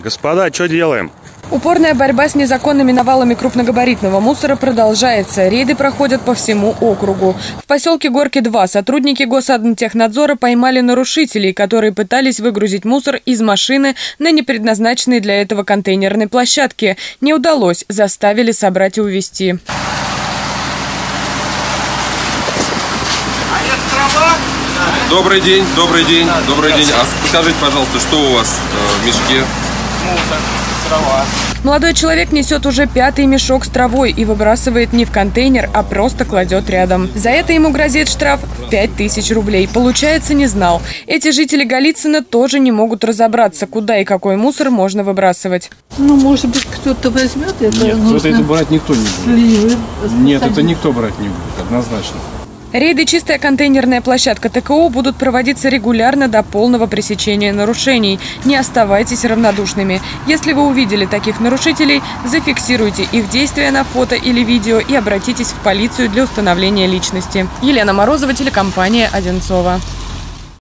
Господа, что делаем? Упорная борьба с незаконными навалами крупногабаритного мусора продолжается. Рейды проходят по всему округу. В поселке Горки-2 сотрудники Госадмтехнадзора поймали нарушителей, которые пытались выгрузить мусор из машины на непредназначенной для этого контейнерной площадке. Не удалось, заставили собрать и увезти. Добрый день, добрый день, добрый день. А скажите, пожалуйста, что у вас э, в мешке? Мусор, трава. Молодой человек несет уже пятый мешок с травой и выбрасывает не в контейнер, а просто кладет рядом. За это ему грозит штраф в 5000 рублей. Получается, не знал. Эти жители Голицына тоже не могут разобраться, куда и какой мусор можно выбрасывать. Ну, может быть, кто-то возьмет это. Нет, нужно кто-то это брать никто не будет. сливы Нет, это никто брать не будет, однозначно. Рейды «Чистая контейнерная площадка ТКО» будут проводиться регулярно до полного пресечения нарушений. Не оставайтесь равнодушными. Если вы увидели таких нарушителей, зафиксируйте их действия на фото или видео и обратитесь в полицию для установления личности. Елена Морозова, телекомпания «Одинцова».